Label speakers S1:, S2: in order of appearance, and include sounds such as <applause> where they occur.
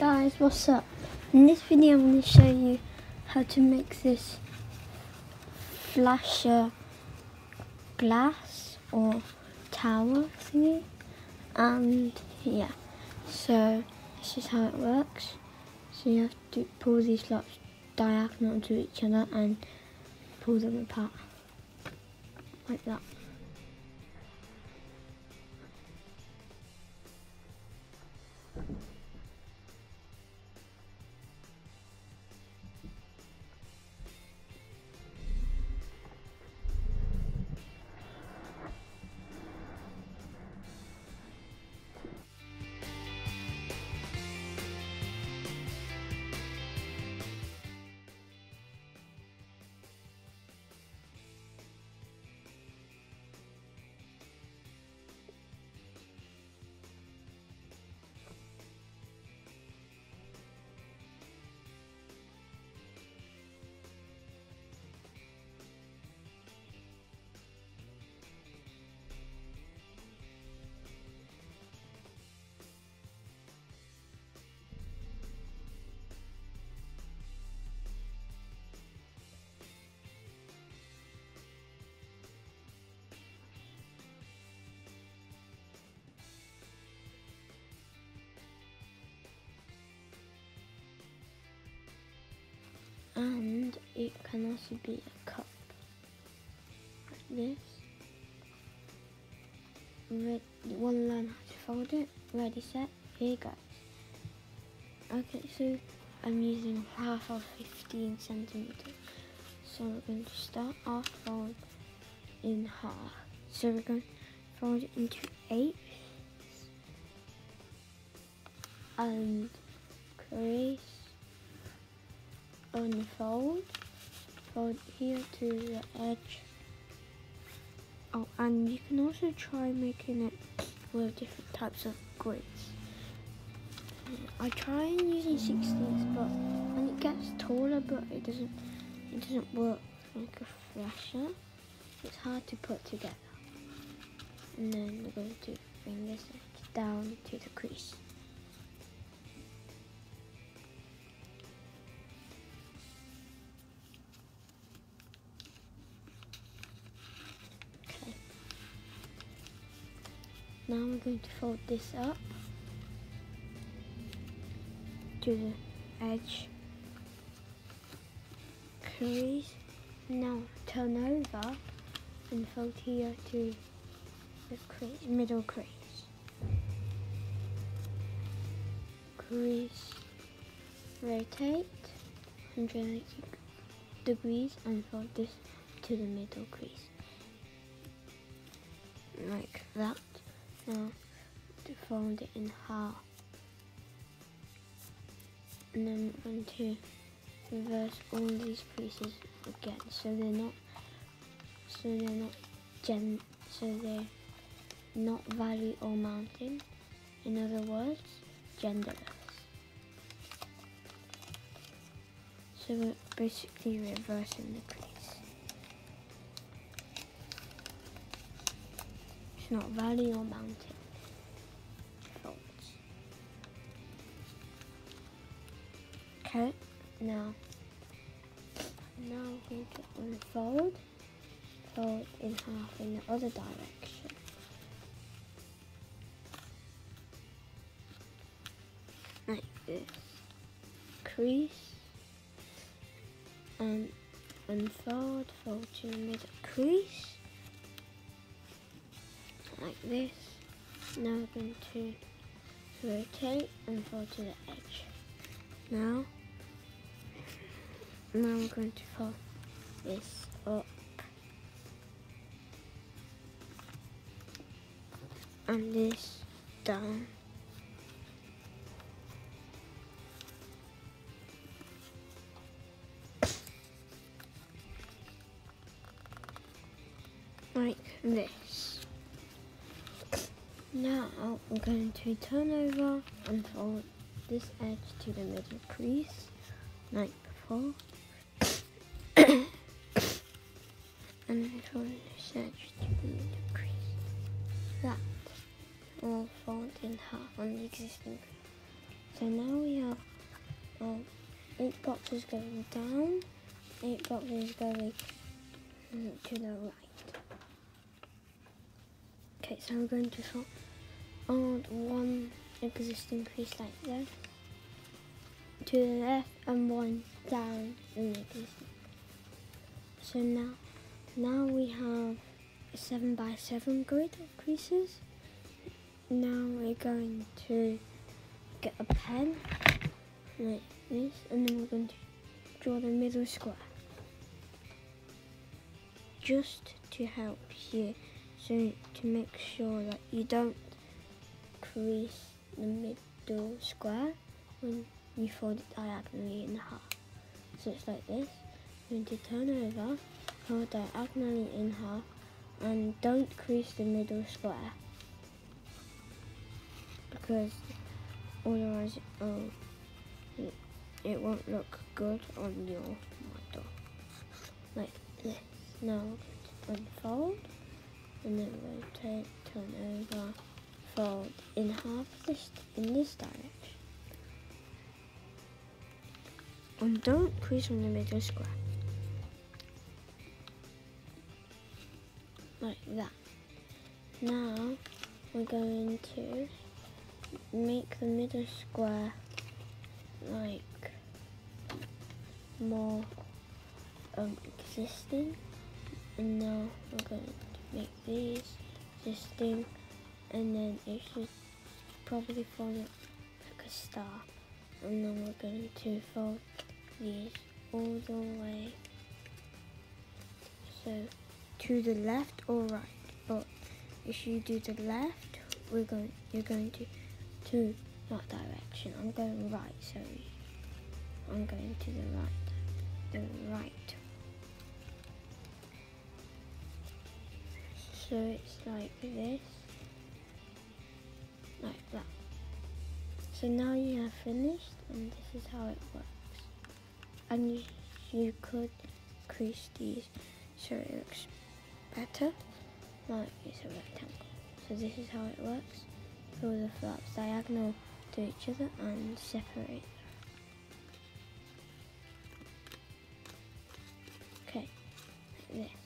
S1: guys, what's up? In this video I'm going to show you how to make this flasher glass or tower thingy. And yeah. So this is how it works. So you have to pull these blocks diagonal to each other and pull them apart. Like that and it can also be a cup like this. Red, one learn how to fold it. Ready set here goes okay so I'm using half of 15 centimeters. So we're going to start our fold in half. So we're going to fold it into eight and crease unfold, fold here to the edge. Oh, and you can also try making it with different types of grids. I try using 16s, but when it gets taller, but it doesn't, it doesn't work like a flasher. It's hard to put together. And then we're going to bring this down to the crease. Now we're going to fold this up to the edge crease. Now turn over and fold here to the crease, middle crease. Crease, rotate 180 degrees and fold this to the middle crease. Like that. Now to fold it in half. And then I'm going to reverse all these creases again so they're not so they're not gen so they're not valley or mountain. In other words, genderless. So we're basically reversing the crease. not valley or mountain. Folds. Okay, now, now we're going to unfold, fold in half in the other direction. Like this. Crease and unfold, fold to the middle crease like this. Now we're going to rotate and fold to the edge. Now, <laughs> now we're going to fold this up. And this down. Like this. Now I'm going to turn over and fold this edge to the middle crease like before. <coughs> and fold this edge to the middle crease. That will fold in half on the existing crease. So now we have um, eight boxes going down, eight boxes going to the right. Okay, so I'm going to fold one existing crease like this to the left and one down in the existing. So now, now we have a seven by seven grid of creases. Now we're going to get a pen like this and then we're going to draw the middle square just to help you so to make sure that you don't crease the middle square when you fold it diagonally in half so it's like this you're going to turn over fold diagonally in half and don't crease the middle square because otherwise oh, it, it won't look good on your model. Like this. Now unfold and then rotate, turn over, fold in half this in this direction. And don't crease on the middle square. Like that. Now we're going to make the middle square like more um, existing and now we're going to these existing and then it should probably it like a star and then we're going to fold these all the way so to the left or right but if you do the left we're going you're going to to that direction. I'm going right, so I'm going to the right. The right. So it's like this. Like that. So now you have finished and this is how it works. And you, you could crease these so it looks better. Like it's a rectangle. So this is how it works pull the flaps diagonal to each other and separate. Okay, like this.